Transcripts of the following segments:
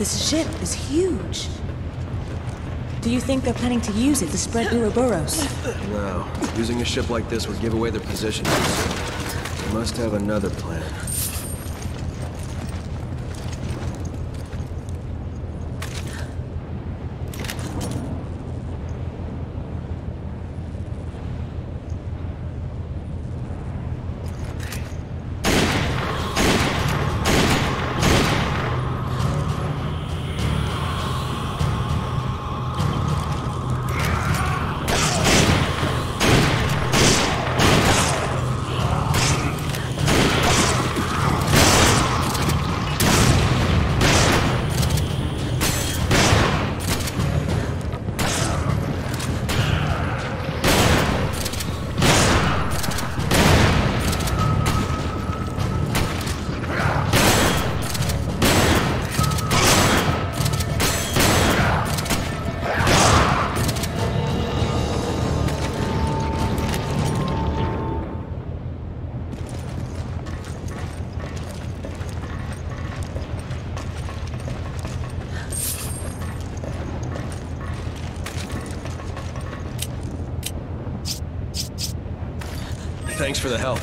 This ship is huge. Do you think they're planning to use it to spread Ouroboros? No. Using a ship like this would give away their position. They must have another plan. The help.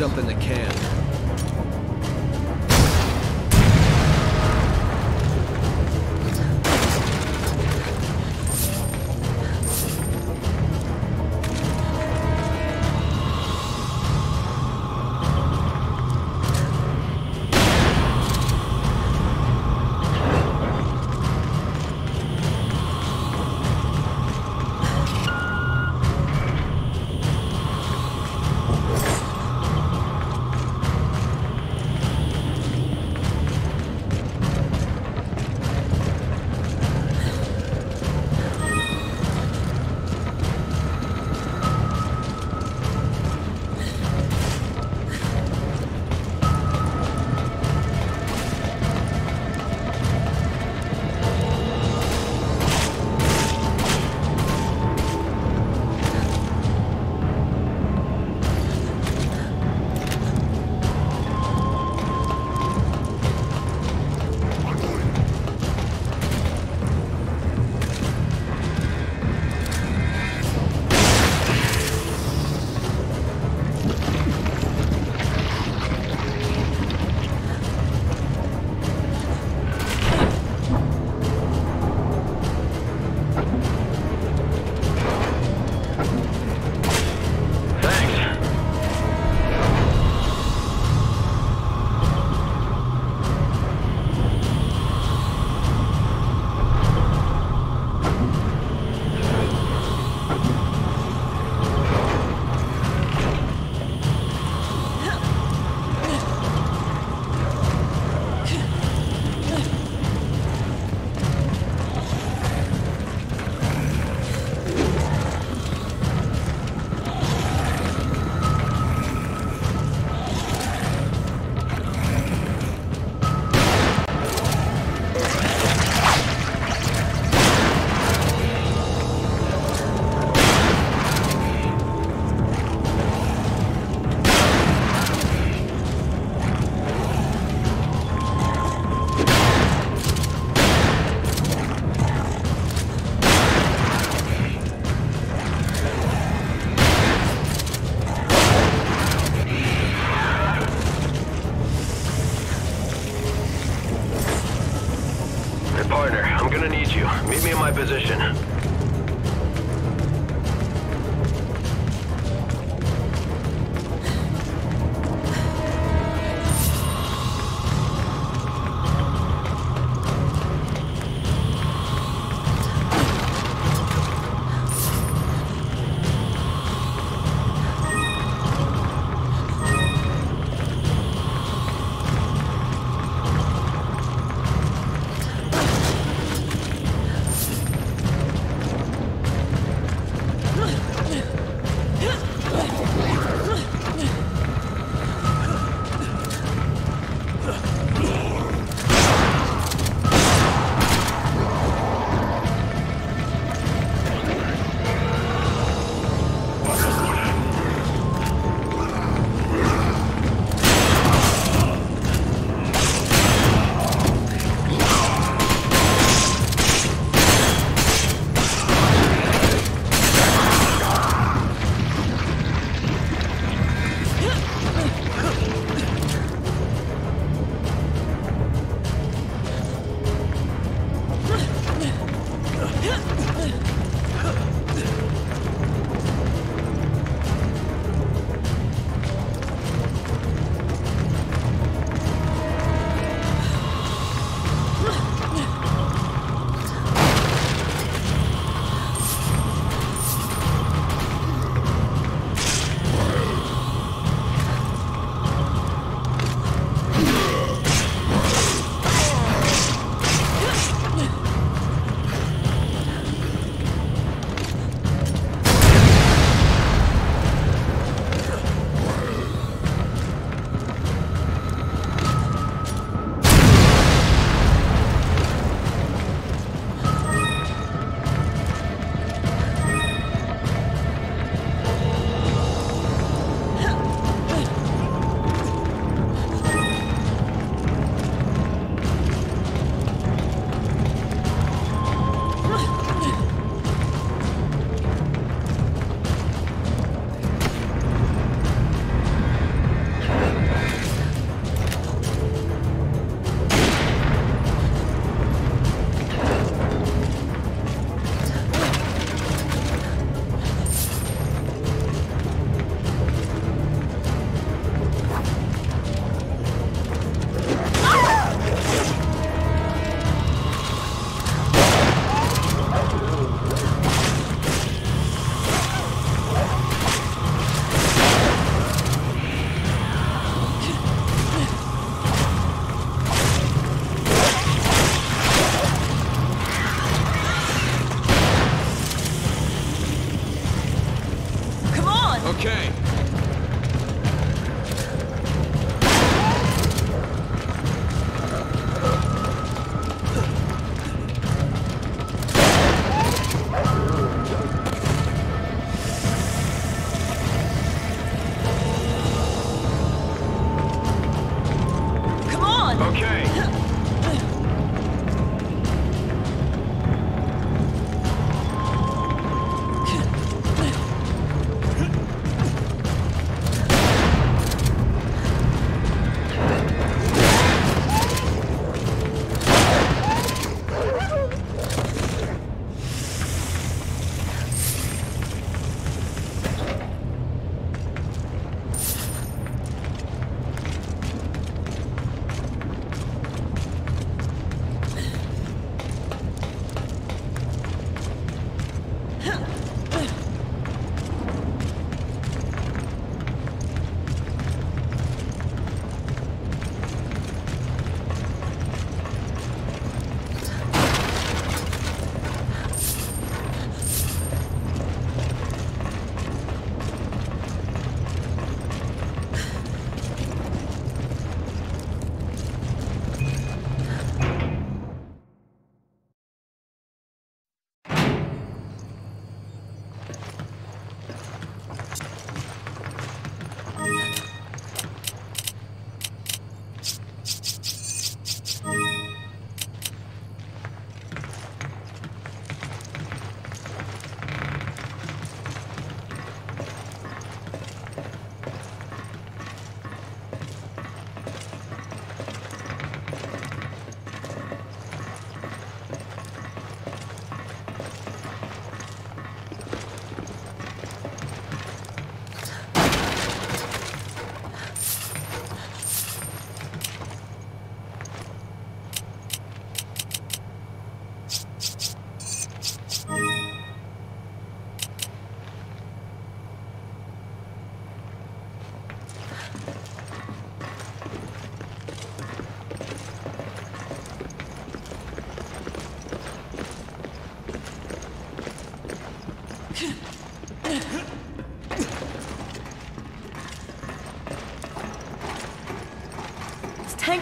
Something that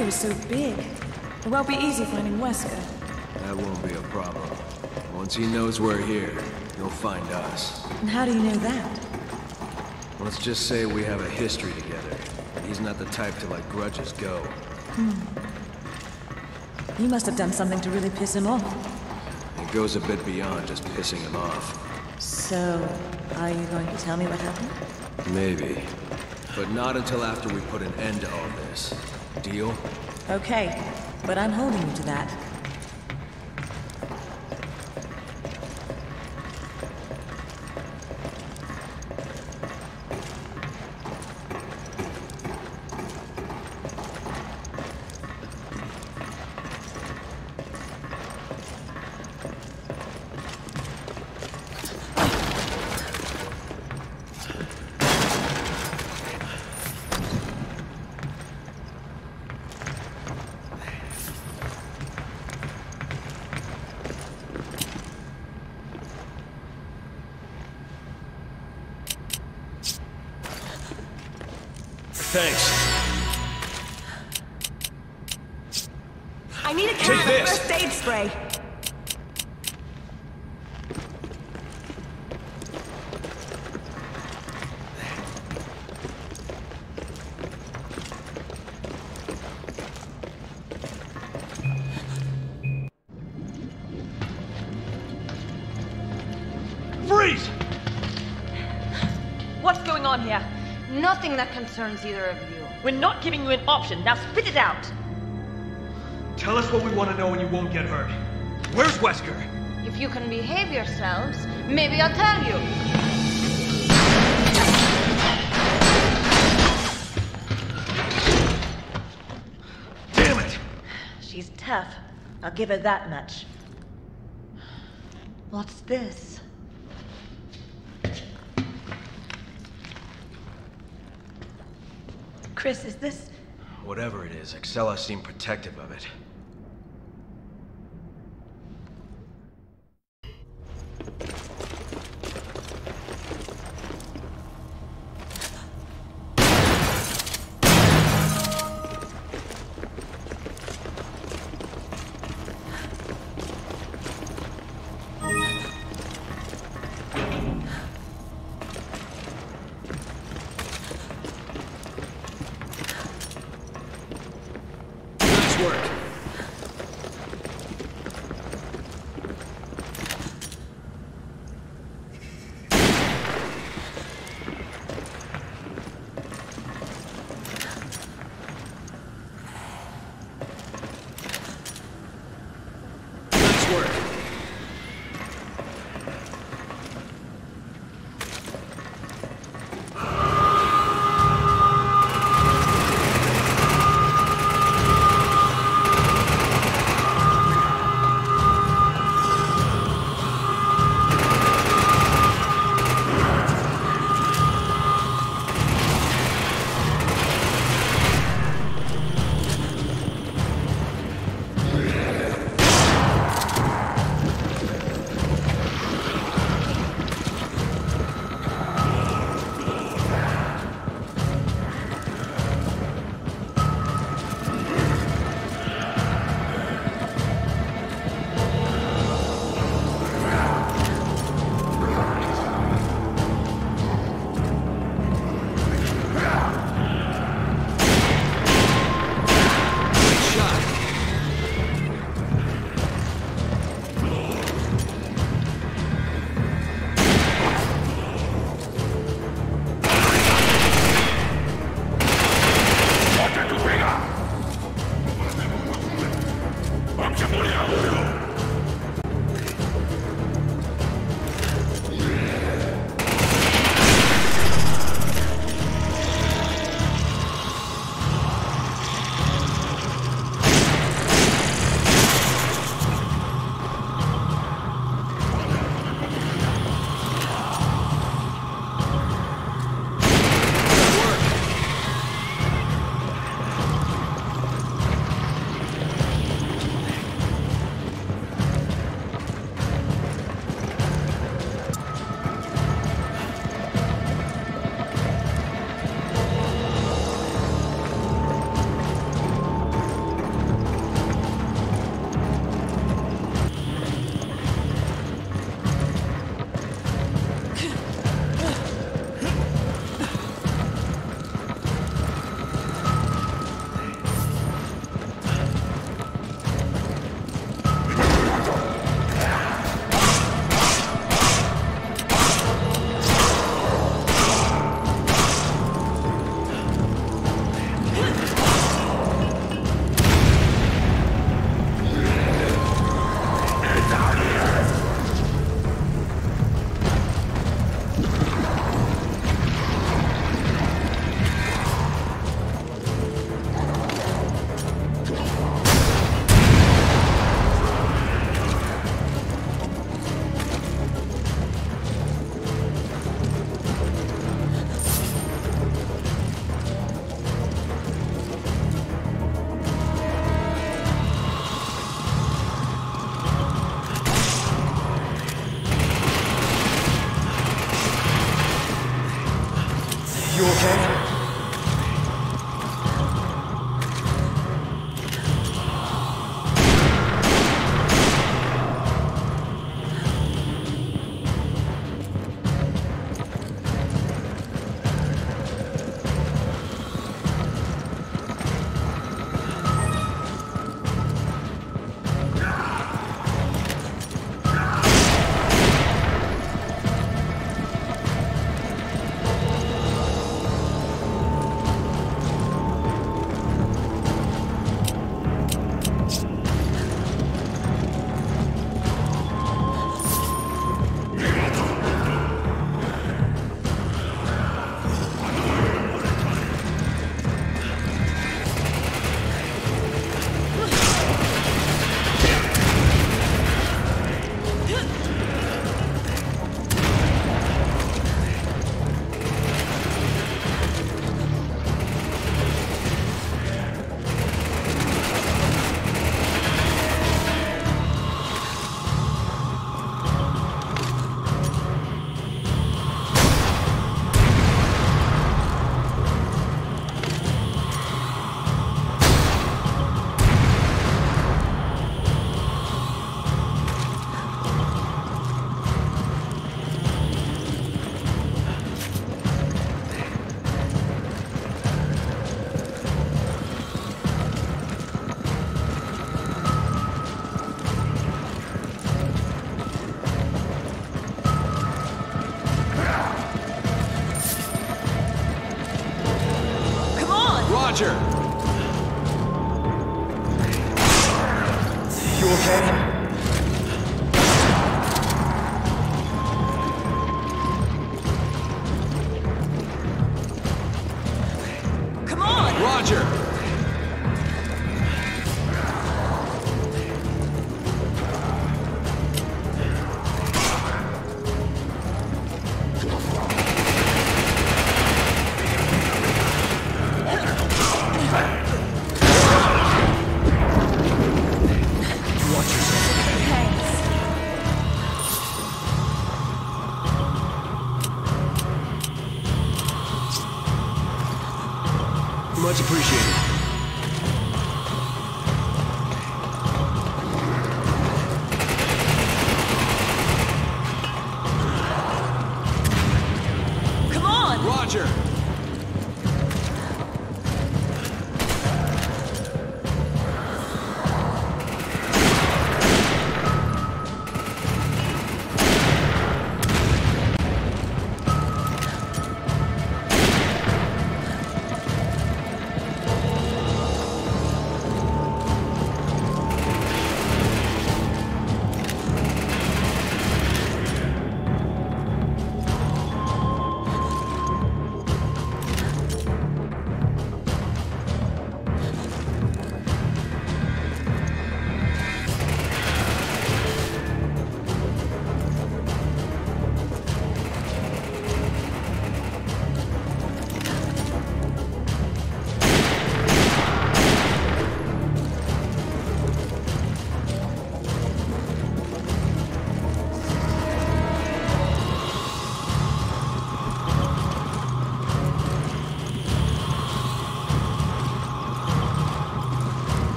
is so big. It won't be easy finding Wesker. That won't be a problem. Once he knows we're here, he'll find us. And how do you know that? Let's just say we have a history together. He's not the type to let grudges go. Hmm. You must have done something to really piss him off. It goes a bit beyond just pissing him off. So, are you going to tell me what happened? Maybe. But not until after we put an end to all this. Deal? Okay, but I'm holding you to that. Concerns either of you. We're not giving you an option. Now spit it out. Tell us what we want to know and you won't get hurt. Where's Wesker? If you can behave yourselves, maybe I'll tell you. Damn it! She's tough. I'll give her that much. What's this? Chris, is this... Whatever it is, Excella seemed protective of it.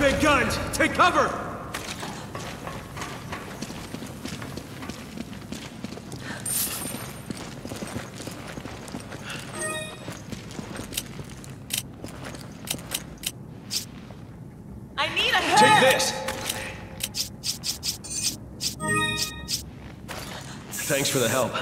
They're bringing out the big guns. Take cover! this. Thanks for the help.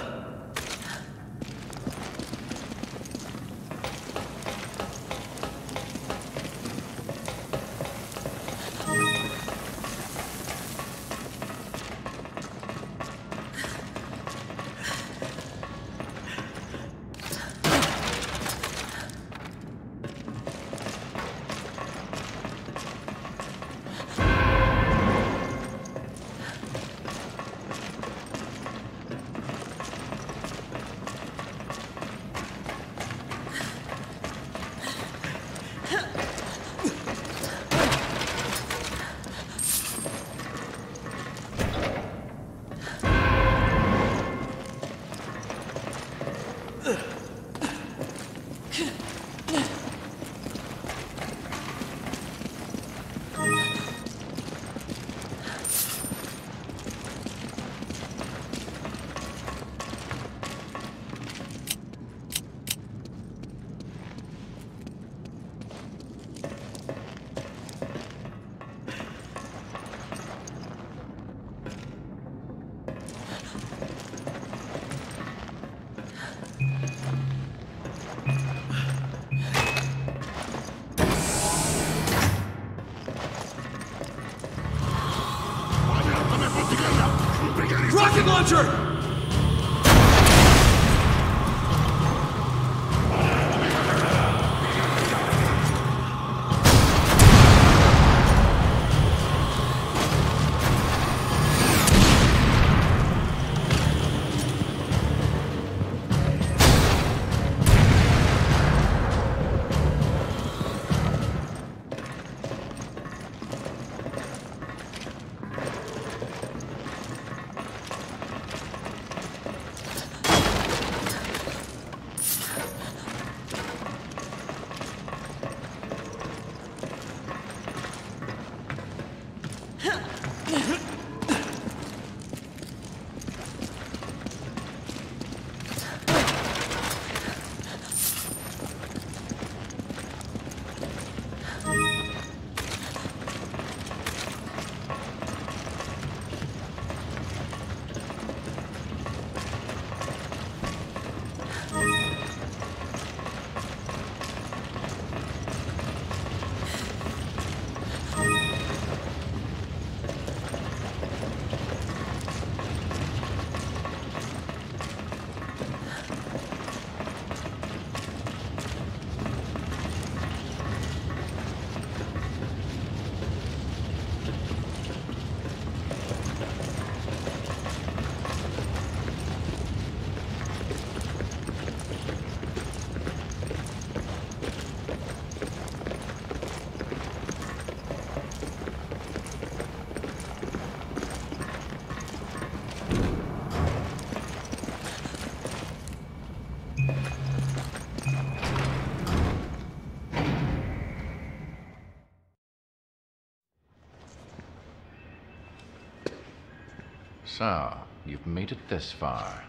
So, you've made it this far.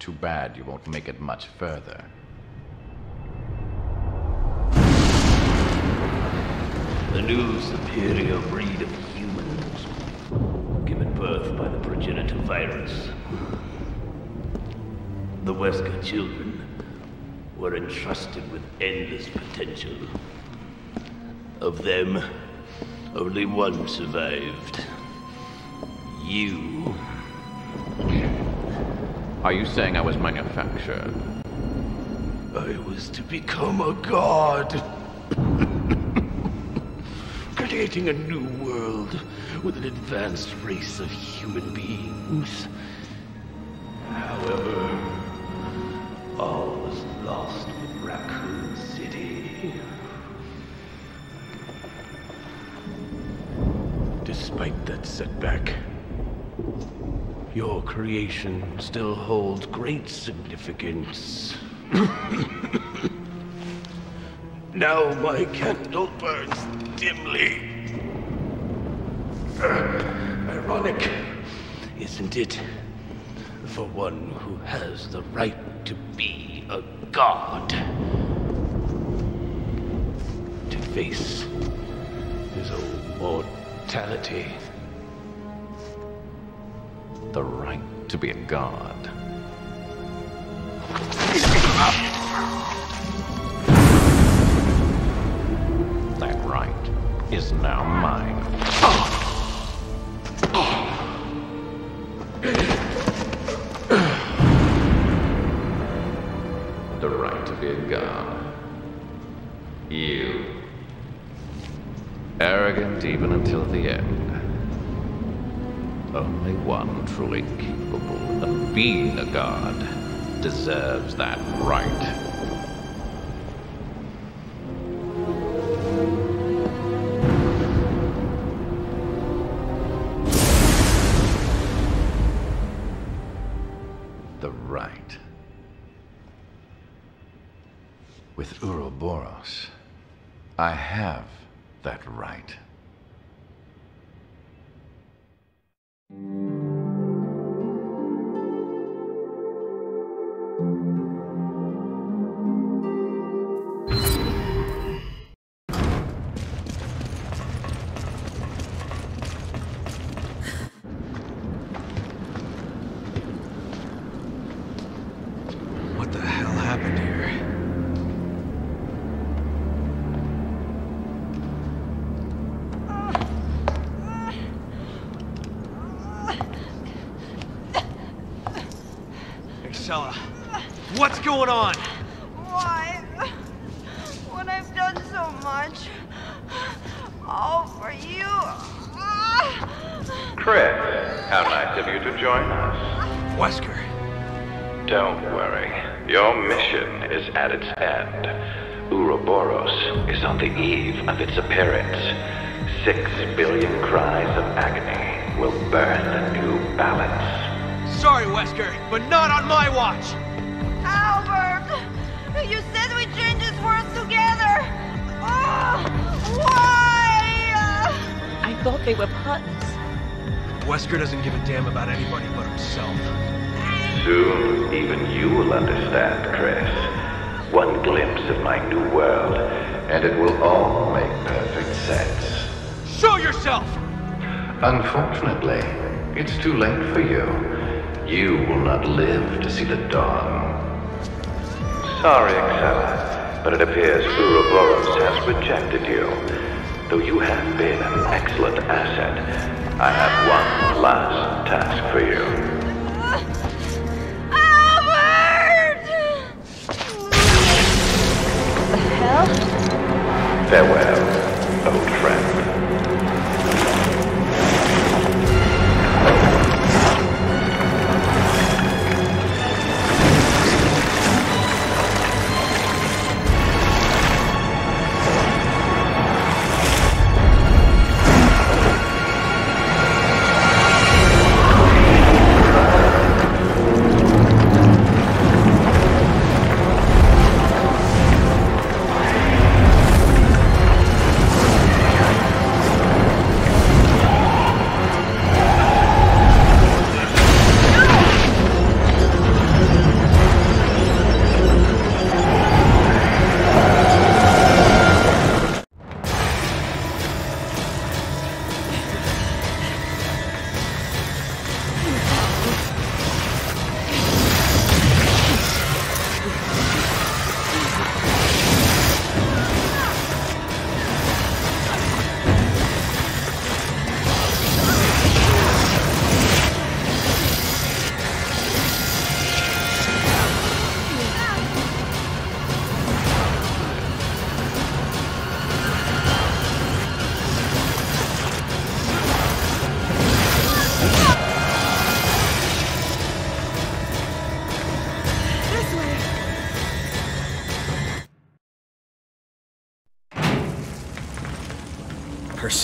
Too bad you won't make it much further. The new superior breed of humans, given birth by the progenitor virus. The Wesker children were entrusted with endless potential. Of them, only one survived. You. Are you saying I was manufactured? I was to become a god. Creating a new world with an advanced race of human beings. Creation still holds great significance. now my candle burns dimly. Uh, ironic, isn't it? For one who has the right to be a god. To face his own mortality. Be a god. That right is now mine. The right to be a god. You. Arrogant even until the end. Only one truly capable being a god deserves that right. The right. With Uroboros, I have too late for you. You will not live to see the dawn. Sorry, Excella, but it appears Uroboros has rejected you. Though you have been an excellent asset, I have one last task for you.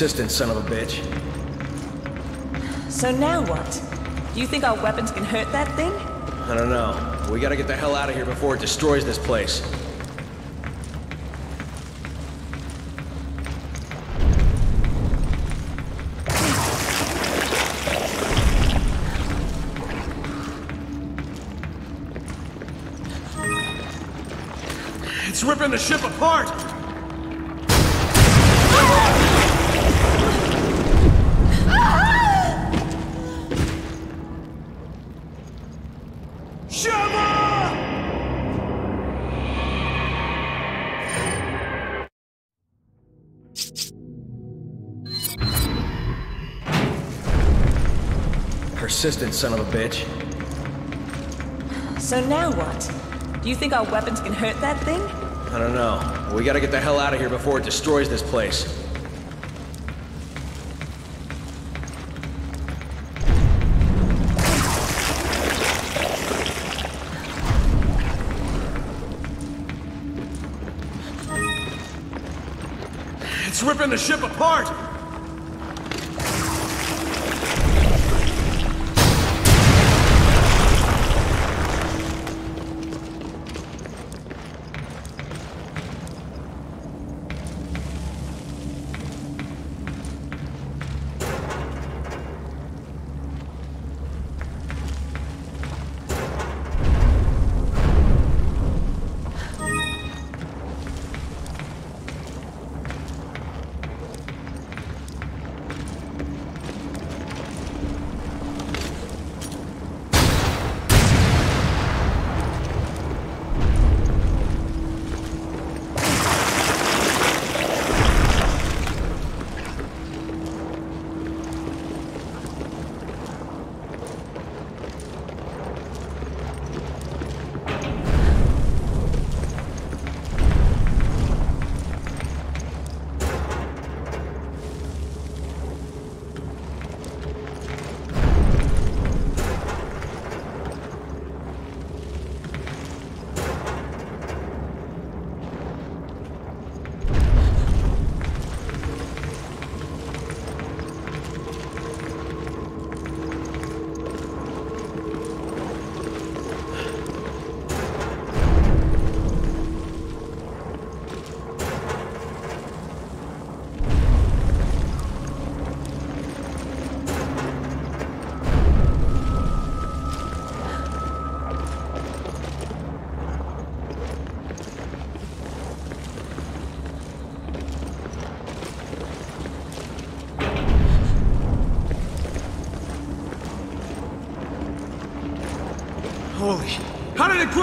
Persistent son of a bitch. So now what? Do you think our weapons can hurt that thing? I don't know. We gotta get the hell out of here before it destroys this place. It's ripping the ship apart! Persistent son of a bitch. So now what? Do you think our weapons can hurt that thing? I don't know. We gotta get the hell out of here before it destroys this place. It's ripping the ship apart!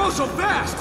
So fast?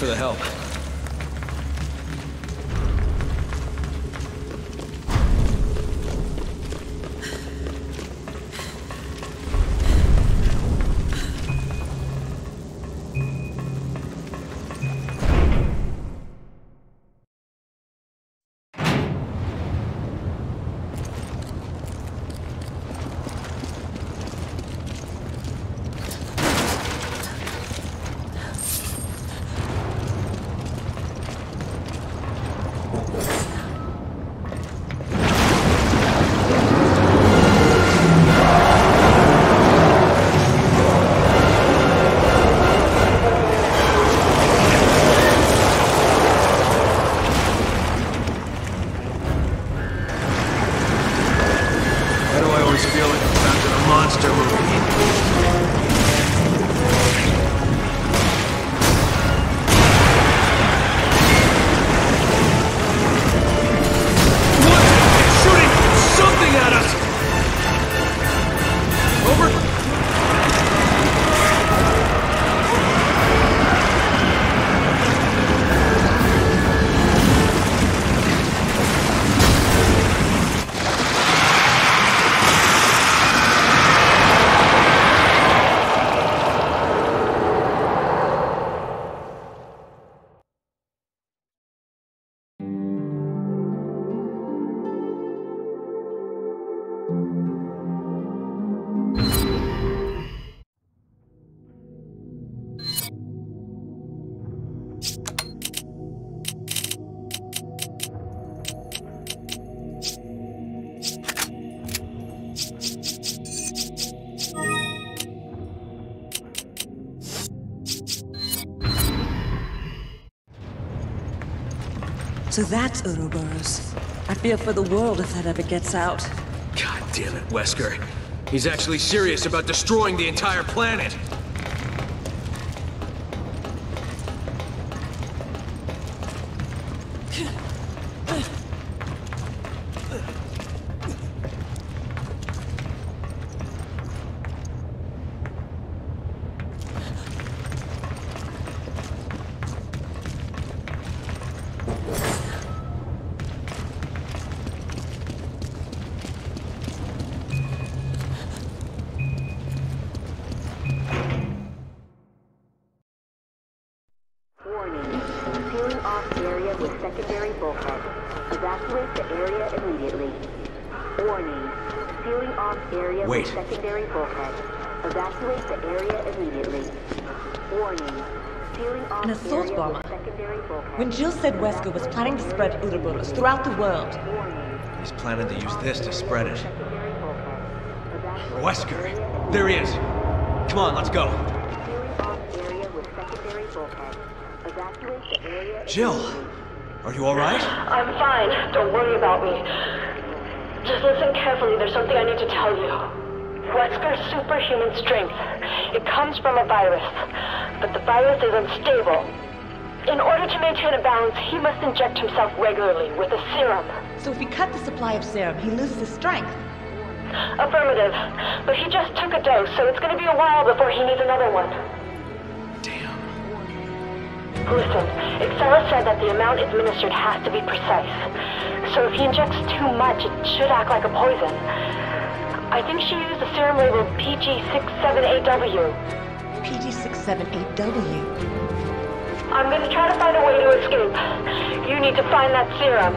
For the help. That's Uroboros. I fear for the world if that ever gets out. God damn it, Wesker. He's actually serious about destroying the entire planet. Spread Uroboros throughout the world, He's planning to use this to spread it. Secondary bulkhead. Evacuate Wesker! There he is! Come on, let's go. Sealing off area with secondary bulkhead. Evacuate the area Jill! Are you alright? I'm fine. Don't worry about me. Just listen carefully. There's something I need to tell you. Wesker's superhuman strength. It comes from a virus, but the virus is unstable. In order to maintain a balance, he must inject himself regularly with a serum. so if we cut the supply of serum, he loses his strength. Affirmative. But he just took a dose, so it's going to be a while before he needs another one. Damn. Listen, Excella said that the amount administered has to be precise. So if he injects too much, it should act like a poison. I think she used the serum labeled PG67A/W. PG67A/W. I'm going to try to find a way to escape. You need to find that serum.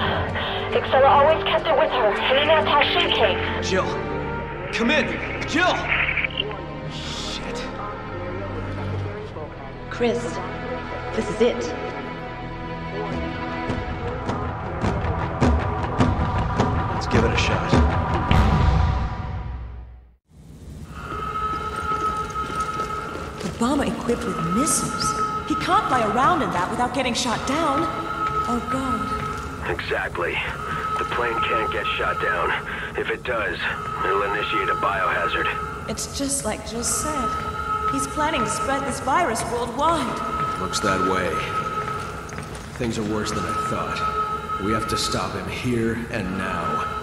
Excella always kept it with her, and in that attaché case. Jill! Come in! Jill! Shit. Chris, this is it. Let's give it a shot. The bomber equipped with missiles. He can't fly around in that without getting shot down. Oh god. Exactly. The plane can't get shot down. If it does, it'll initiate a biohazard. It's just like Jill said. He's planning to spread this virus worldwide. Looks that way. Things are worse than I thought. We have to stop him here and now.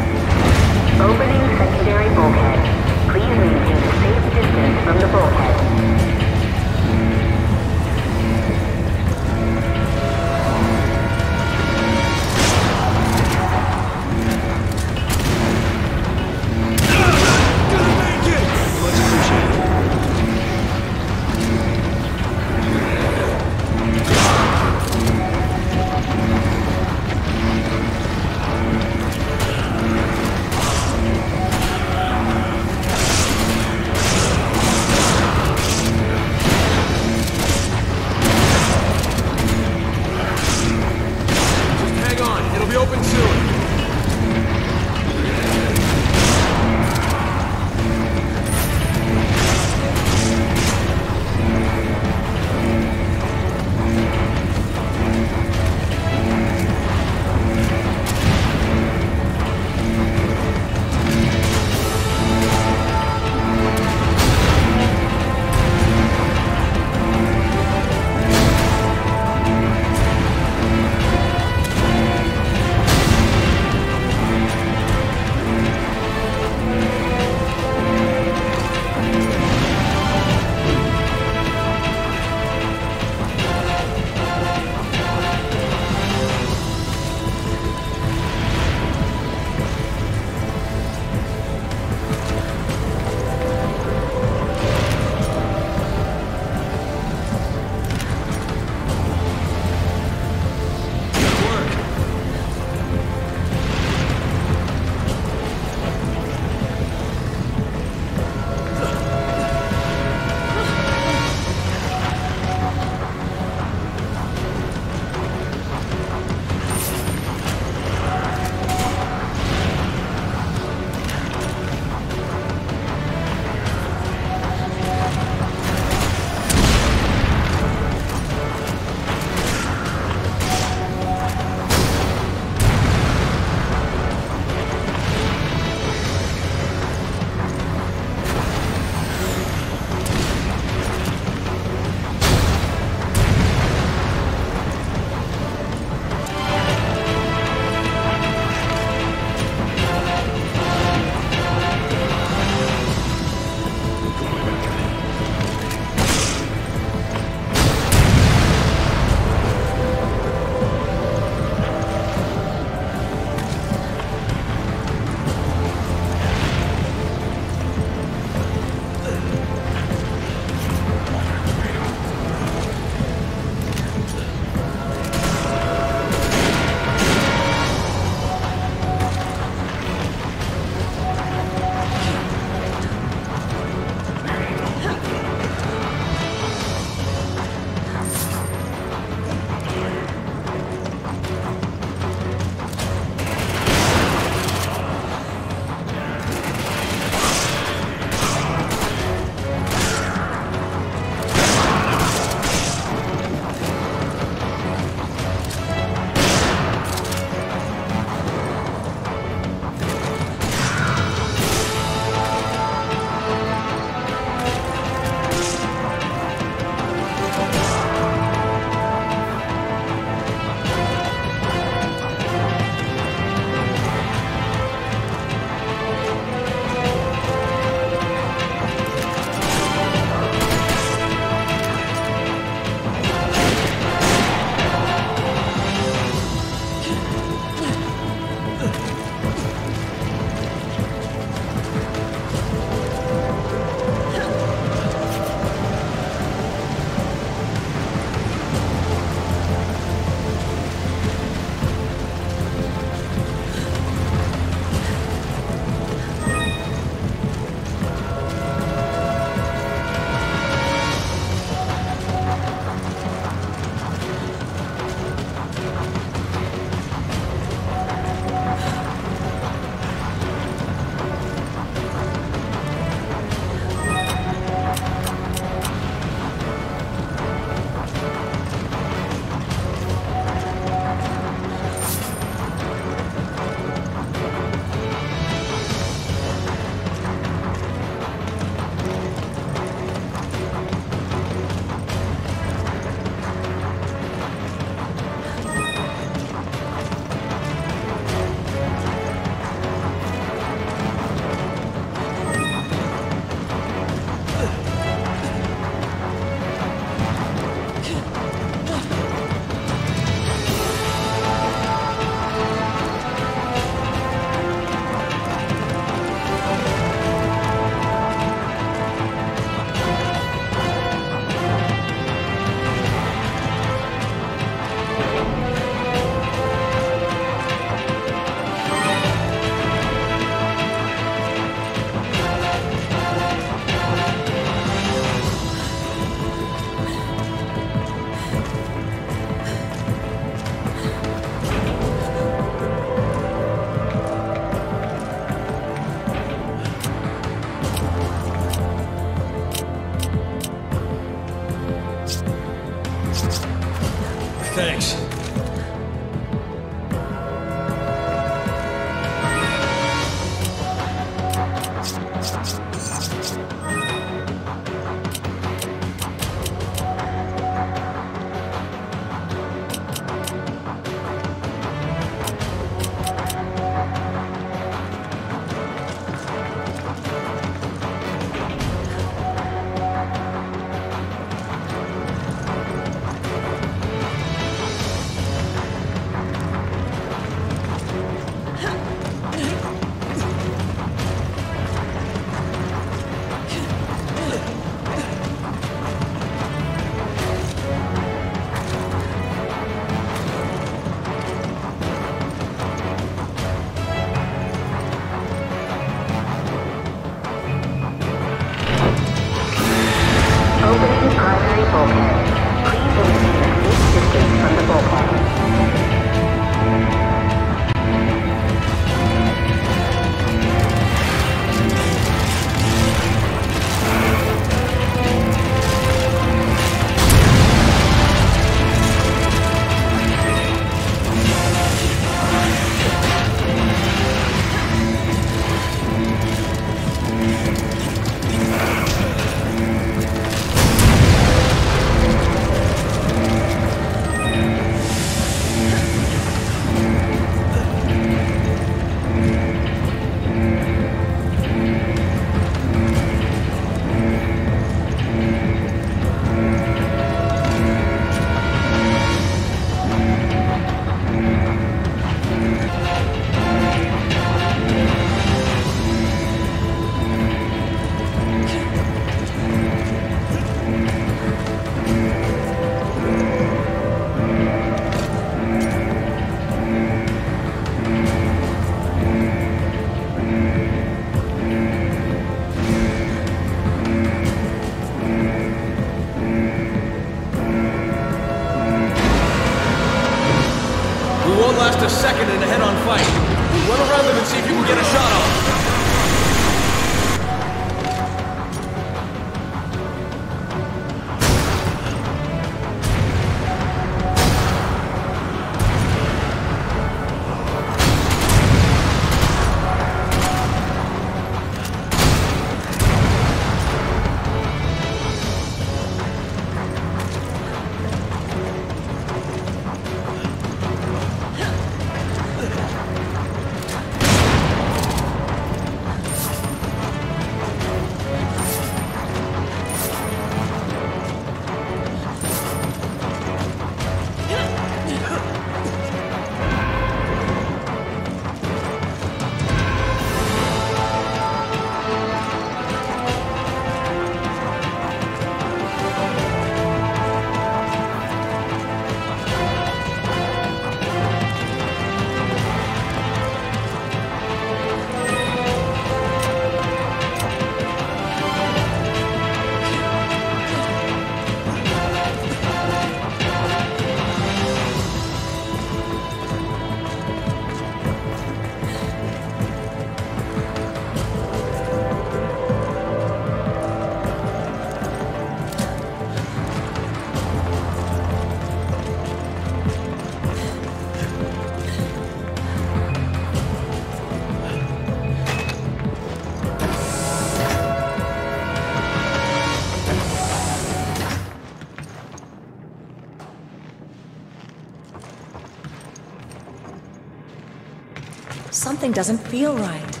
Something doesn't feel right.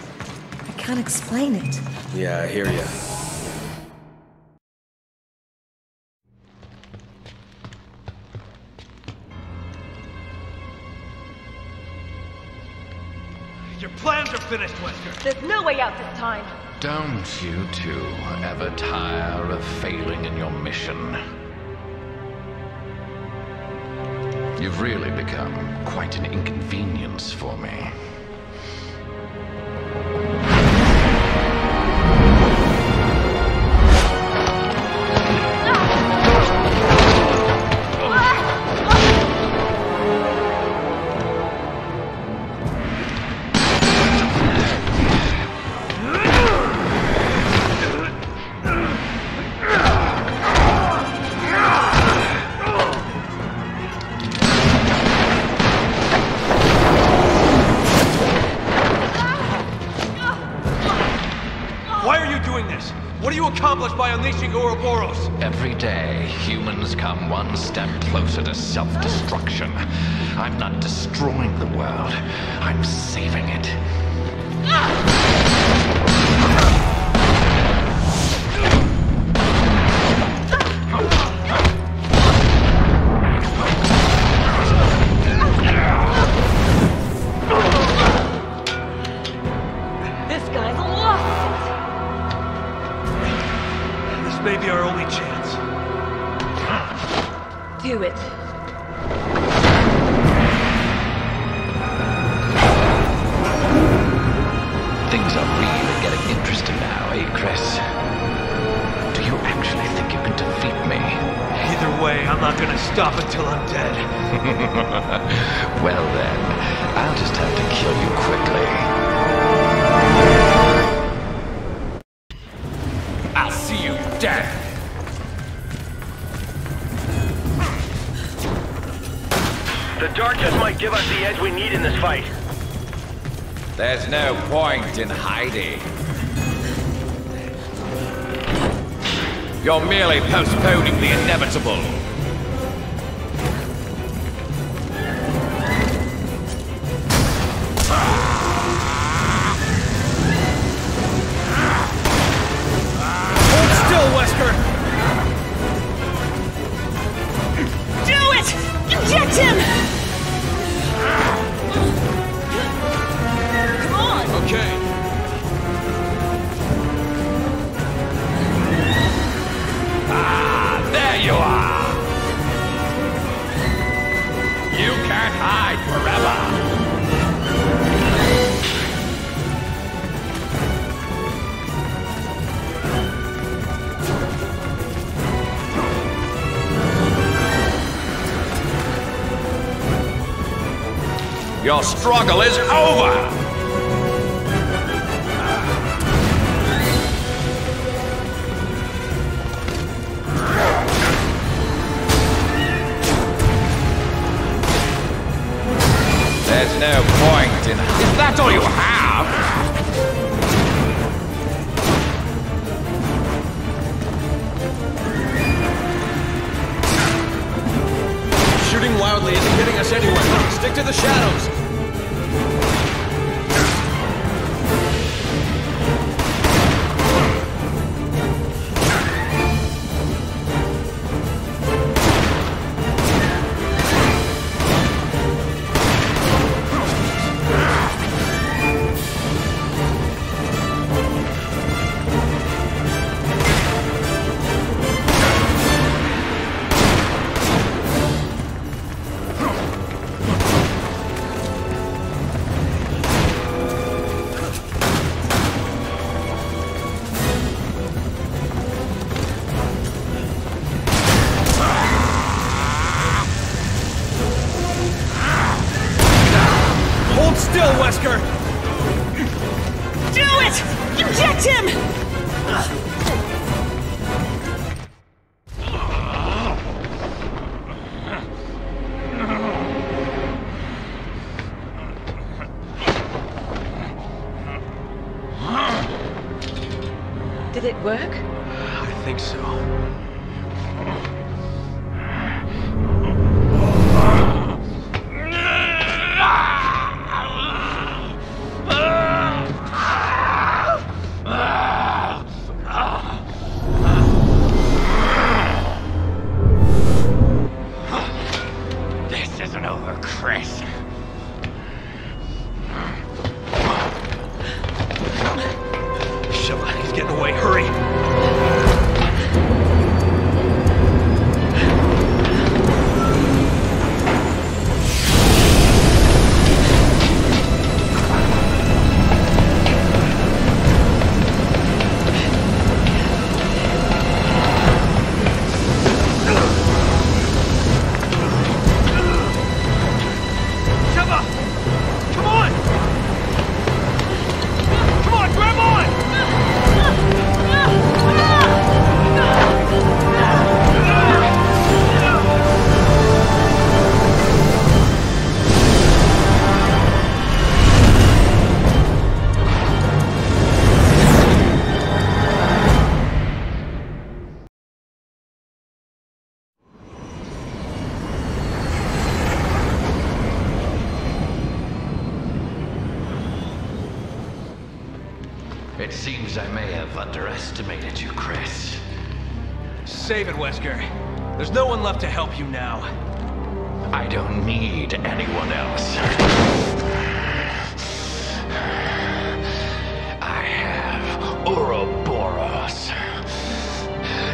I can't explain it. Yeah, I hear you. Your plans are finished, Wesker. There's no way out this time. Don't you two ever tire of failing in your mission? You've really become quite an inconvenience for me. Uroboros? Every day, humans come one step closer to self-destruction. I'm not destroying the world, I'm saving it. This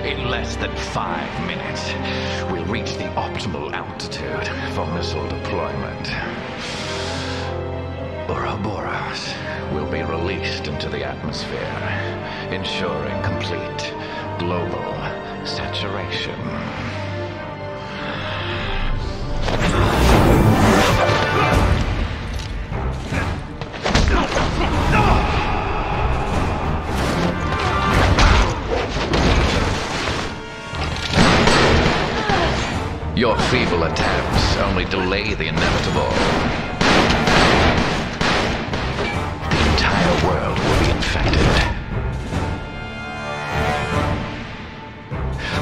In less than five minutes, we'll reach the optimal altitude for missile deployment. Uroboros will be released into the atmosphere, ensuring complete global saturation. attempts only delay the inevitable. The entire world will be infected.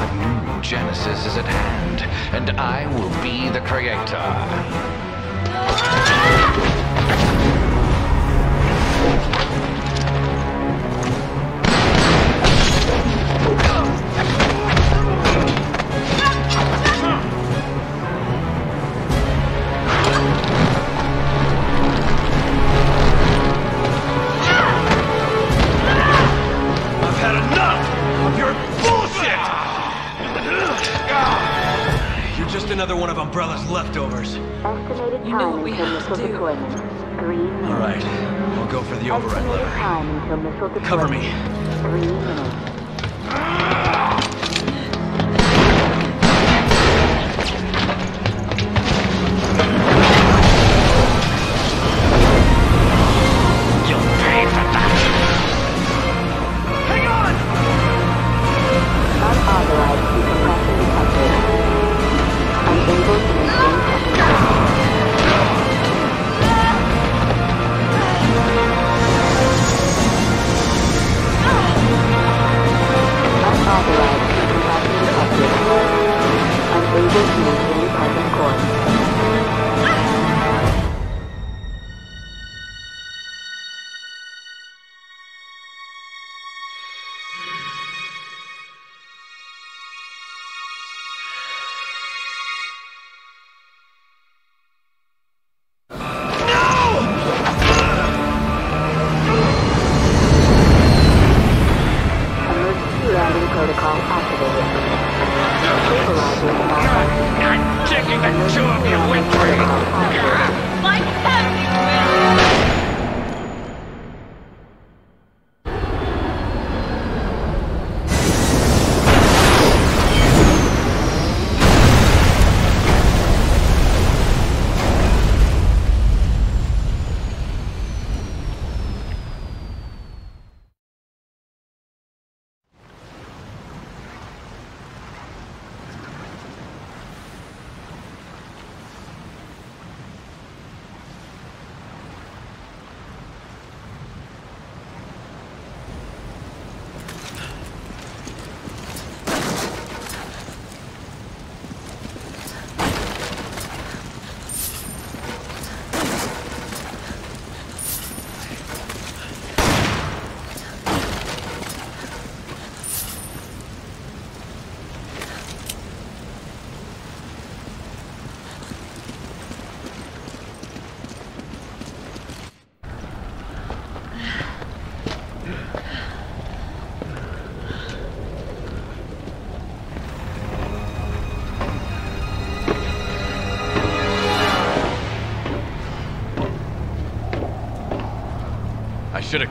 A new Genesis is at hand, and I will be the creator.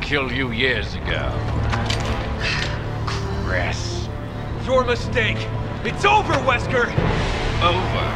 killed you years ago. Chris. Your mistake. It's over, Wesker! Over?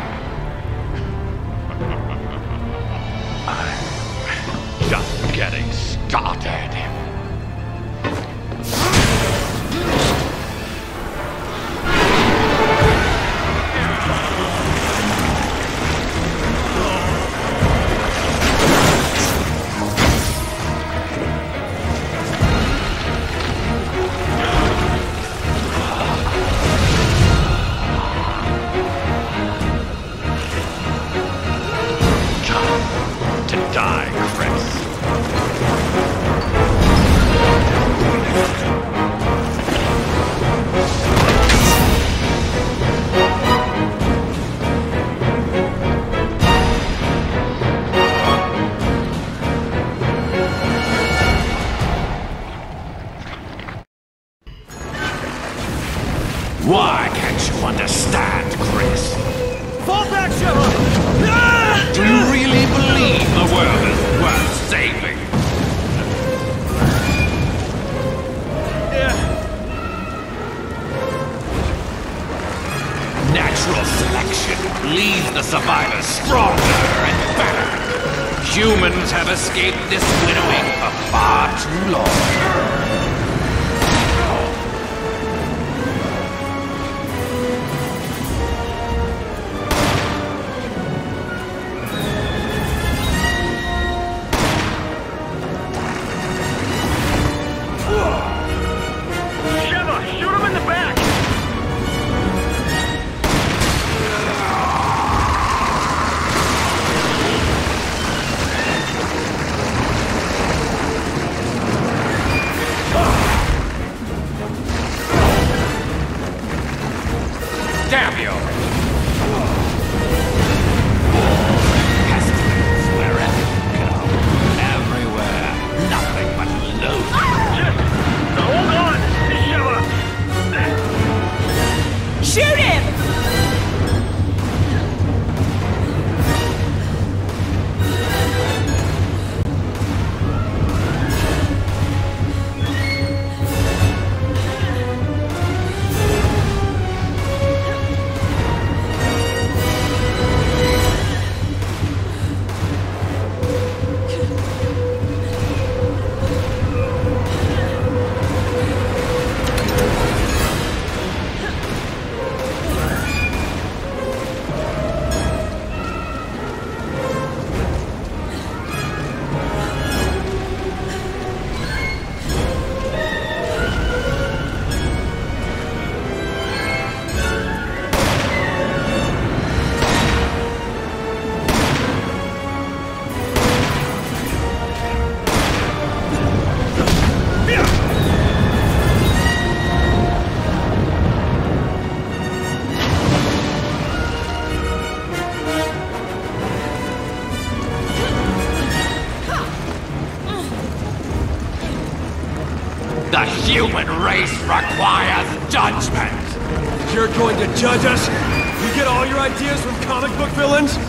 going to judge us? You get all your ideas from comic book villains?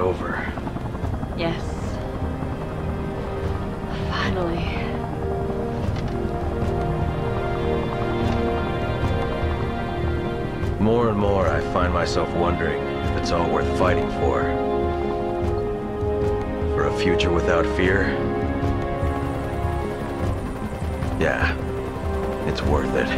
over. Yes. Finally. More and more I find myself wondering if it's all worth fighting for. For a future without fear? Yeah, it's worth it.